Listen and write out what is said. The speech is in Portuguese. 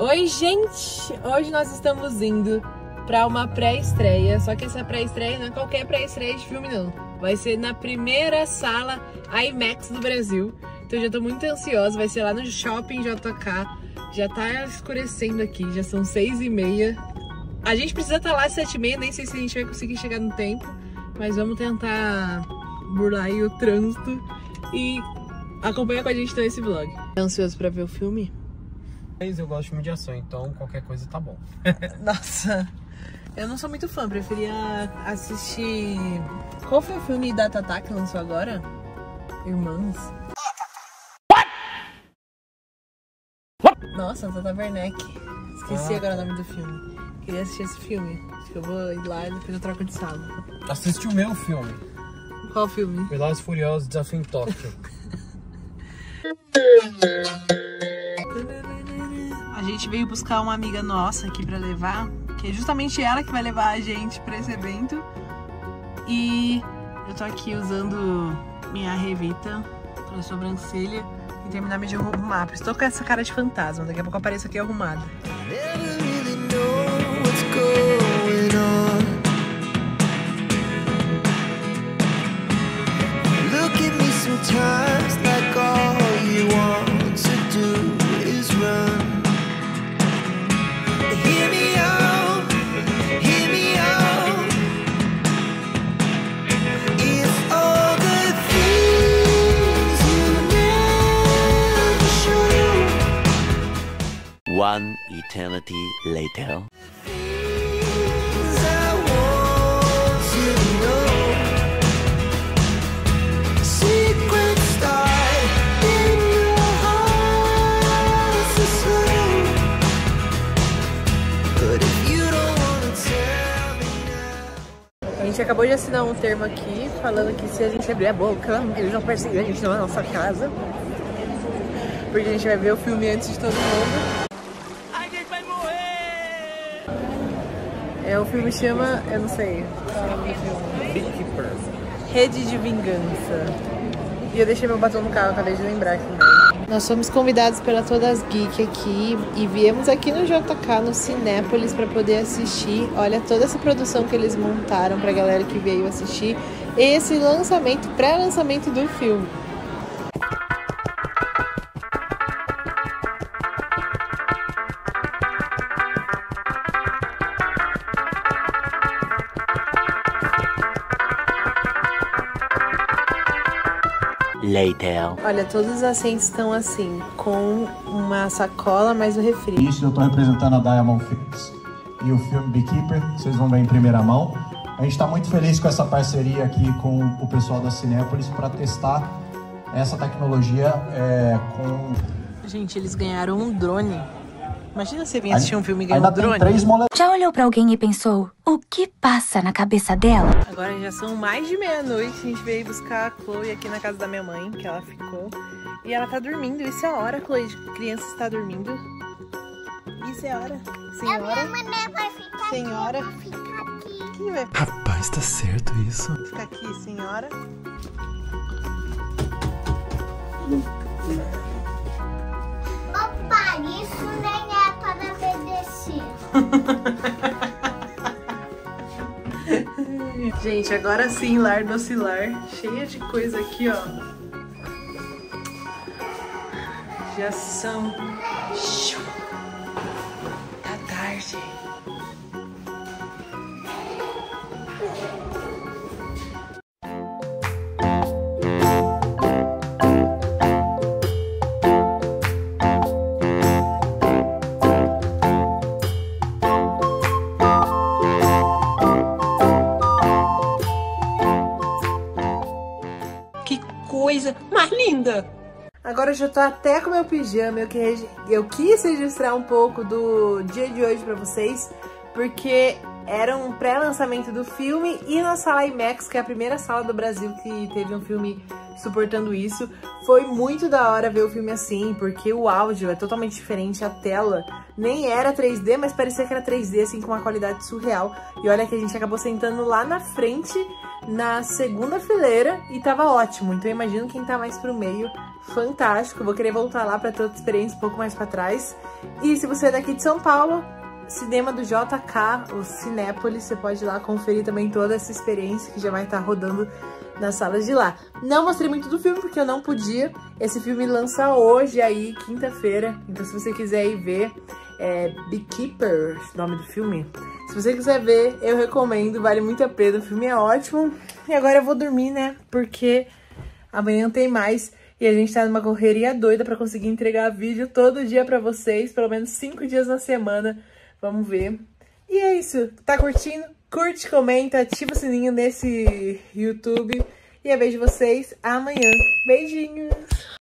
Oi, gente! Hoje nós estamos indo para uma pré-estreia, só que essa pré-estreia não é qualquer pré-estreia de filme não. Vai ser na primeira sala IMAX do Brasil. Então já tô muito ansiosa, vai ser lá no Shopping JK. Já tá escurecendo aqui, já são seis e meia. A gente precisa estar tá lá às sete e meia, nem sei se a gente vai conseguir chegar no tempo. Mas vamos tentar burlar aí o trânsito e acompanha com a gente então esse vlog. Tá ansioso pra ver o filme? Eu gosto de filme de ação, então qualquer coisa tá bom. Nossa, eu não sou muito fã, preferia assistir... Qual foi o filme da Tatá que lançou agora? Irmãs? Nossa, Tata Werneck. Esqueci ah. agora o nome do filme. Queria assistir esse filme. Acho que eu vou ir lá e depois eu troco de sala. Assiste o meu filme. Qual filme? Velozes Furiosos Desafio em Tóquio. Gente veio buscar uma amiga nossa aqui pra levar, que é justamente ela que vai levar a gente pra esse evento. E eu tô aqui usando minha revita pra sobrancelha e terminar de arrumar. Estou com essa cara de fantasma, daqui a pouco apareço aqui arrumada. sometimes like all One eternity later gente acabou de assinar um termo aqui falando que se a gente abrir a boca, eles vão perseguir a gente na nossa casa. Porque a gente vai ver o filme antes de todo mundo. É, o filme chama, eu não sei. Rede de Vingança. E eu deixei meu batom no carro, acabei de lembrar aqui. Nós fomos convidados pela Todas Geek aqui e viemos aqui no JK, no Cinépolis, para poder assistir. Olha toda essa produção que eles montaram para a galera que veio assistir esse lançamento, pré-lançamento do filme. Later. Olha, todos os assentos estão assim, com uma sacola mais o refri. Isso, eu estou representando a Diamond Films. E o filme Beekeeper, vocês vão ver em primeira mão. A gente está muito feliz com essa parceria aqui com o pessoal da Cinépolis para testar essa tecnologia é, com... Gente, eles ganharam um drone Imagina você vir assistir um filme ganhando drone. Três mole... Já olhou pra alguém e pensou, o que passa na cabeça dela? Agora já são mais de meia-noite, a gente veio buscar a Chloe aqui na casa da minha mãe, que ela ficou. E ela tá dormindo, isso é a hora, Chloe, criança está dormindo. Isso é a hora, senhora. A minha vai ficar senhora. aqui. Ficar aqui. Quem vai... Rapaz, tá certo isso. Fica aqui, senhora. Gente, agora sim, lar docilar. Cheia de coisa aqui, ó. Já são... Da tarde. Agora eu já tô até com meu pijama, eu, que, eu quis registrar um pouco do dia de hoje pra vocês, porque era um pré-lançamento do filme e na sala IMAX, que é a primeira sala do Brasil que teve um filme suportando isso. Foi muito da hora ver o filme assim, porque o áudio é totalmente diferente, a tela nem era 3D, mas parecia que era 3D, assim, com uma qualidade surreal. E olha que a gente acabou sentando lá na frente, na segunda fileira, e tava ótimo. Então eu imagino quem tá mais pro meio fantástico. Vou querer voltar lá para ter outra experiência um pouco mais para trás. E se você é daqui de São Paulo, cinema do JK, o Cinépolis, você pode ir lá conferir também toda essa experiência que já vai estar rodando nas salas de lá. Não mostrei muito do filme porque eu não podia. Esse filme lança hoje aí, quinta-feira. Então se você quiser ir ver, é Beekeeper, nome do filme. Se você quiser ver, eu recomendo, vale muito a pena. O filme é ótimo. E agora eu vou dormir, né? Porque amanhã tem mais. E a gente tá numa correria doida pra conseguir entregar vídeo todo dia pra vocês, pelo menos cinco dias na semana. Vamos ver. E é isso. Tá curtindo? Curte, comenta, ativa o sininho nesse YouTube. E eu vejo vocês amanhã. Beijinhos!